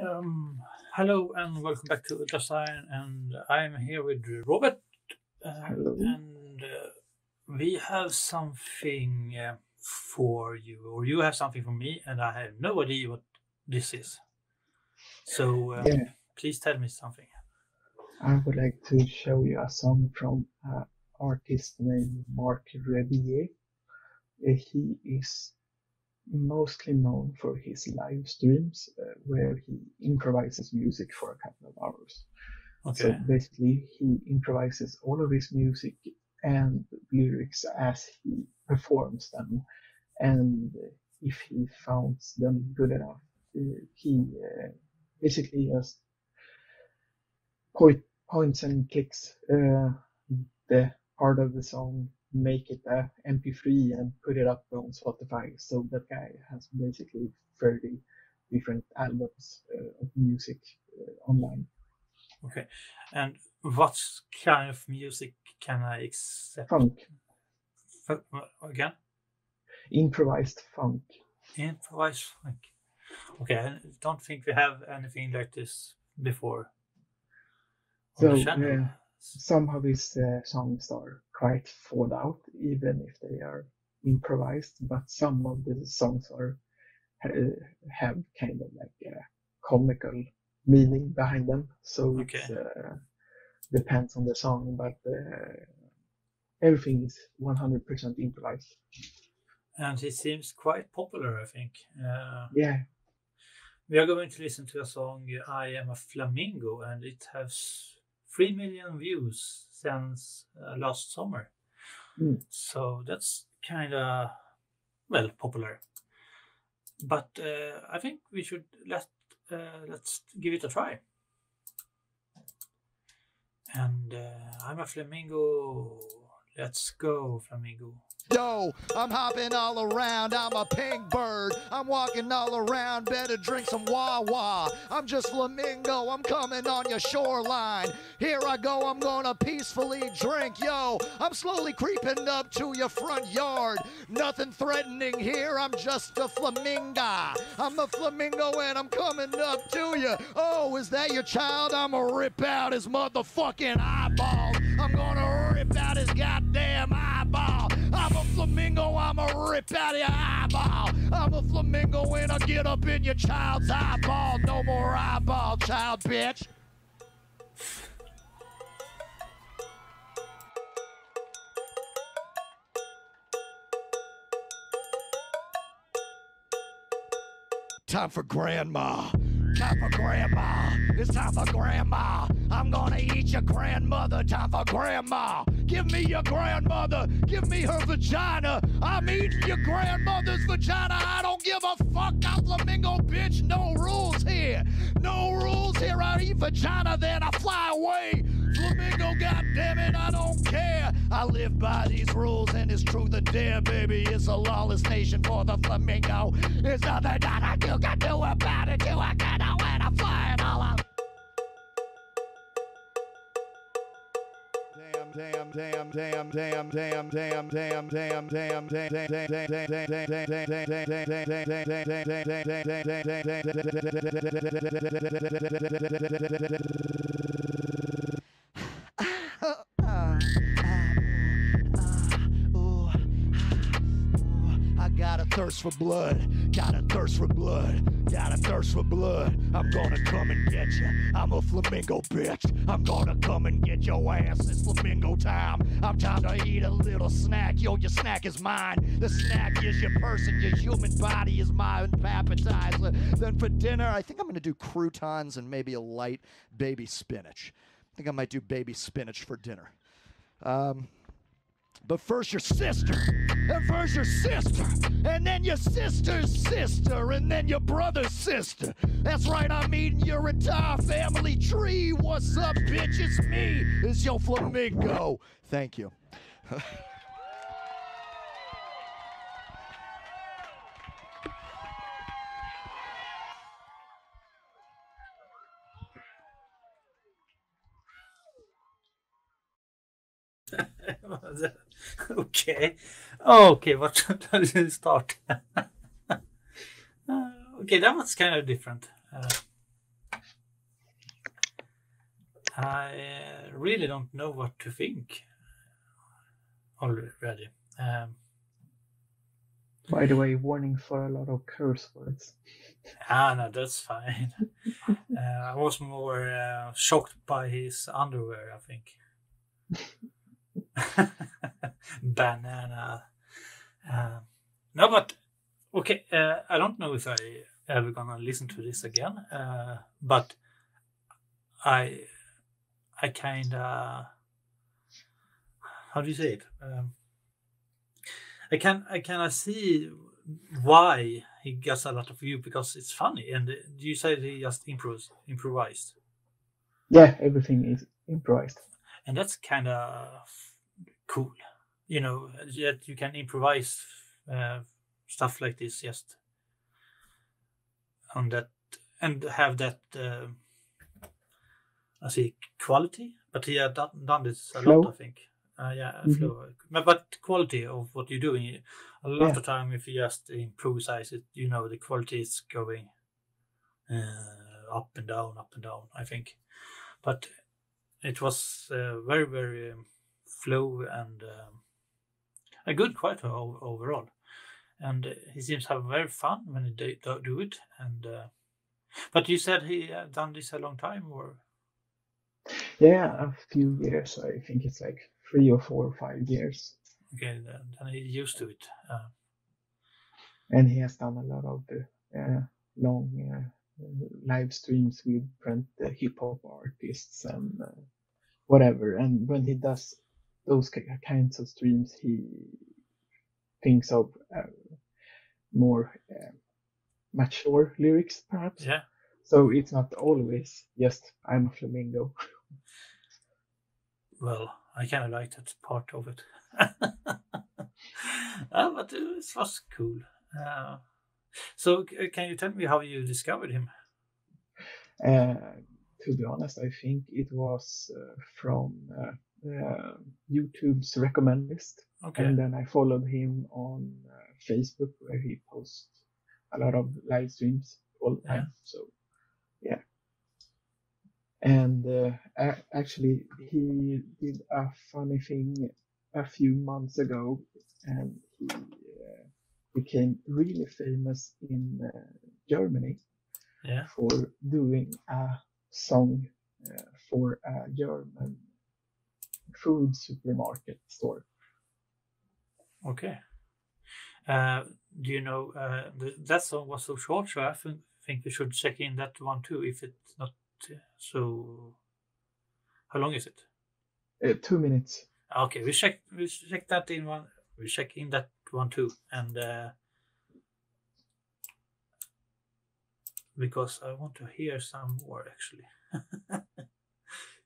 Um, hello and welcome back to Just Iron, and I'm here with Robert. Uh, Hello. and uh, we have something uh, for you, or you have something for me, and I have no idea what this is. So uh, Yeah, please tell me something. I would like to show you a song from an artist named Marc Rebillet. Uh, He is mostly known for his live streams uh, where he improvises music for a couple of hours. So basically, he improvises all of his music and lyrics as he performs them. And if he finds them good enough, uh, he uh, basically just point, points and clicks uh, the part of the song, make it a MP3 and put it up on Spotify. So that guy has basically 30 different albums uh, of music uh, online. Okay. And what kind of music can I accept? Funk, F- Again? improvised funk. Improvised funk. Okay, I don't think we have anything like this before. So the channel. some of his uh, songs are quite thought out, even if they are improvised. But some of the songs are uh, have kind of like a comical meaning behind them. So Okay. it uh, depends on the song, but uh, everything is 100% improvised. and he seems quite popular, I think. Uh, Yeah, we are going to listen to a song, I Am a Flamingo, and it has 3 million views since uh, last summer. Mm. So that's kind of, well, popular. But uh, I think we should let uh, let's give it a try. And uh, I'm a flamingo. Let's go, flamingo. Yo, I'm hopping all around. I'm a pink bird. I'm walking all around. Better drink some Wawa. I'm just flamingo. I'm coming on your shoreline. Here I go. I'm gonna peacefully drink. Yo, I'm slowly creeping up to your front yard. Nothing threatening here. I'm just a flamingo. I'm a flamingo and I'm coming up to you. Oh, is that your child? I'ma rip out his motherfucking eyeballs. Rip out your eyeball. I'm a flamingo and I get up in your child's eyeball. No more eyeball, child bitch. Time for grandma. Time for grandma. It's time for grandma. I'm gonna eat your grandmother. Time for grandma. Give me your grandmother. Give me her vagina. I'm eating your grandmother's vagina. I don't give a fuck. I'm flamingo, bitch. No rules here. No rules here. I eat vagina, then I fly away. Flamingo, goddammit, I don't care. I live by these rules and it's truth or dare, baby. It's a lawless nation for the flamingo. There's nothing that you can do about it. You I gonna win. I'm all out. Damn, damn, damn, damn, damn, damn, damn, damn, damn, thirst for blood, got a thirst for blood, got a thirst for blood. I'm gonna come and get you. I'm a flamingo bitch. I'm gonna come and get your ass. It's flamingo time. I'm time to eat a little snack. Yo, your snack is mine. The snack is your person. Your human body is my appetizer. Then for dinner, I think I'm gonna do croutons and maybe a light baby spinach. I think I might do baby spinach for dinner. Um, but first your sister, and first your sister, and then your sister's sister, and then your brother's sister. That's right, I'm eating your entire family tree. What's up, bitch? It's me. It's your flamingo. Thank you. okay. Okay, what does it start? Uh, okay, that was kind of different. Uh, I uh, really don't know what to think already. Um, By the way, warning for a lot of curse words. ah, no, that's fine. uh, I was more uh, shocked by his underwear, I think. Banana. Uh, no, but okay. Uh, I don't know if I ever gonna listen to this again. Uh, but I, I kind of, how do you say it? Um, I can I kind of see why he gets a lot of view because it's funny. And you said he just improves improvised, Yeah, everything is improvised. and that's kind of cool. You know, that you can improvise uh, stuff like this just on that and have that. Uh, I see quality, but he had done, done this a Flow. lot. I think. Uh, yeah, Mhm. flow. But, but quality of what you're doing. A lot Yeah. of time, if you just improvise it, you know the quality is going uh, up and down, up and down. I think, but it was uh, very, very um, flow and um, a good quality o- overall. And uh, he seems to have very fun when he do, do- it. And uh, but you said he had done this a long time, or Yeah, a few years. I think it's like three or four or five years. okay, then, then he's used to it. Uh, And he has done a lot of the uh, long uh, live streams with different uh, hip hop artists and uh, whatever. And when he does those kinds of streams, he thinks of uh, more uh, mature lyrics, perhaps. yeah, So it's not always just I'm a flamingo. well, I kind of like that part of it. uh, but it was cool. Uh, so, can you tell me how you discovered him? Uh, to be honest, I think it was uh, from uh, uh, YouTube's recommend list. Okay, And then I followed him on uh, Facebook where he posts a lot of live streams all the Yeah. So, yeah. And uh, a- actually, he did a funny thing a few months ago, and he uh, became really famous in uh, Germany yeah, for doing a song uh, for a German food supermarket store. okay. Uh, do you know uh, th- that song was so short? So I think think we should check in that one too. If it's not uh, so, how long is it? Uh, two minutes. Okay, we check we check that in one. We check in that one too, and uh, because I want to hear some more actually.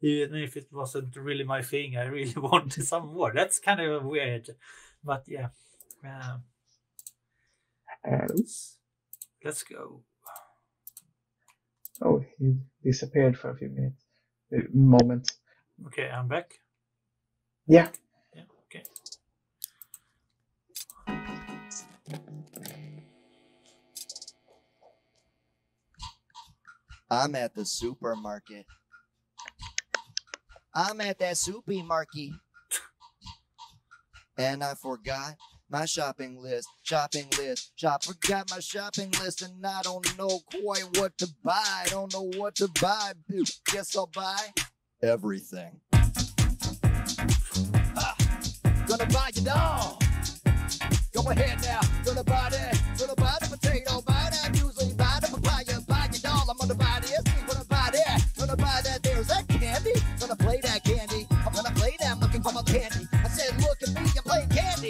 Even if it wasn't really my thing, I really wanted some more. That's kind of weird, but yeah. Um, Uh, let's, let's go. oh, he disappeared for a few minutes. Uh, moments. Okay, I'm back. Yeah. Yeah. Okay. I'm at the supermarket. I'm at that supermarket. And I forgot my shopping list, shopping list, shop. Forgot my shopping list, and I don't know quite what to buy. I don't know what to buy. Guess I'll buy everything. Ah, gonna buy it all. Go ahead now, gonna buy that, gonna buy the potato, buy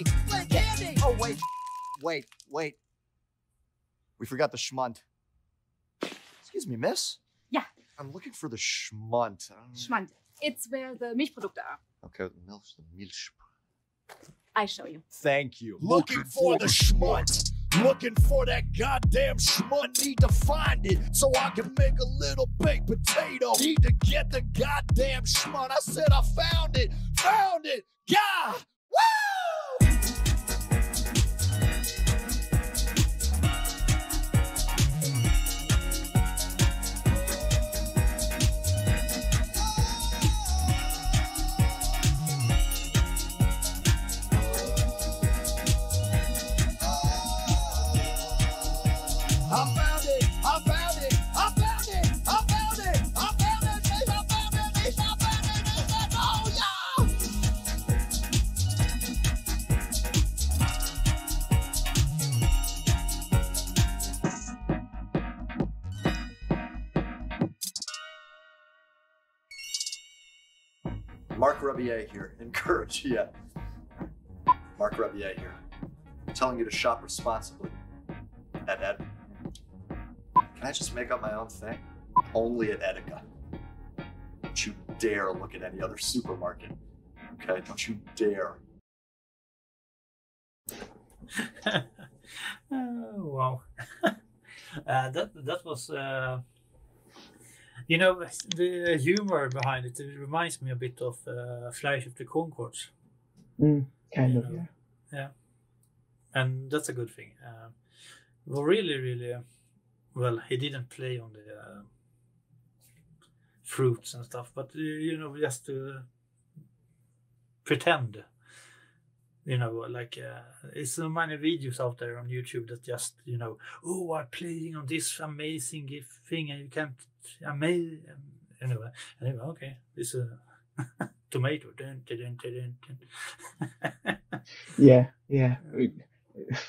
candy, playing candy. Oh wait, wait, wait. We forgot the schmunt. Excuse me, miss. Yeah. I'm looking for the schmunt. Um, Schmand. It's where the Milchprodukte are. Okay, the milk, the milch. I show you. Thank you. Looking for the schmunt. Looking for that goddamn schmunt. Need to find it so I can make a little baked potato. Need to get the goddamn schmunt. I said I found it. Found it. Yeah. Rebillet here. Encourage, yeah. Marc Rebillet here. telling you to shop responsibly. At Ed. Can I just make up my own thing? Only at Edeka. Don't you dare look at any other supermarket. Okay? Don't you dare. oh, wow. uh, that that was uh, you know the humor behind it. It reminds me a bit of uh, Flash of the Conchords, Mm, kind you of, know. yeah. and that's a good thing. Uh, well, really, really uh, well. He didn't play on the uh, fruits and stuff, but uh, you know, just to pretend. You know, like uh, there's so many videos out there on YouTube that just you know, oh, I'm playing on this amazing thing, and you can't amazing. Anyway, anyway, okay, this is a tomato. Dun, dun, dun, dun. Yeah, yeah.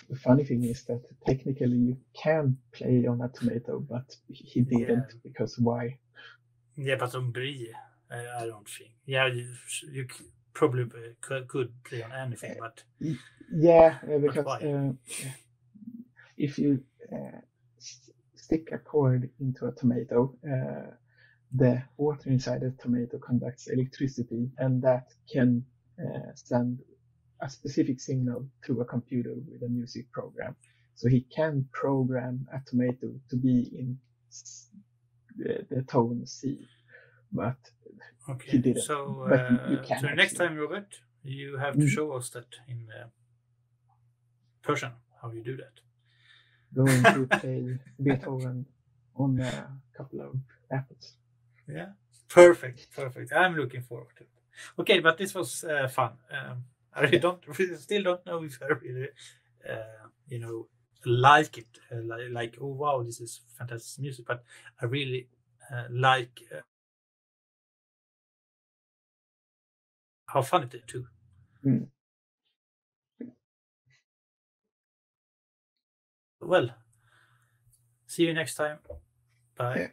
The funny thing is that technically you can play on a tomato, but he didn't because why? Yeah, but on Brie, I, I don't think. Yeah, you, you probably uh, could, could play on anything, but Yeah, uh, because why? uh, if you uh, stick a cord into a tomato, uh, the water inside the tomato conducts electricity, and that can uh, send a specific signal to a computer with a music program. So he can program a tomato to be in the, the tone C, but okay. didn't, So, but you- you uh, so next time, Robert, you have to Mhm. show us that in uh, person how you do that. going to play Beethoven on a couple of apples. Yeah, perfect, perfect. I'm looking forward to it. Okay, but this was uh, fun. Um, I really don't, really still don't know if I really, uh, you know, like it. Uh, like, like, oh wow, this is fantastic music. But I really uh, like how fun it is too. Mm. Well, see you next time. Bye. Yeah.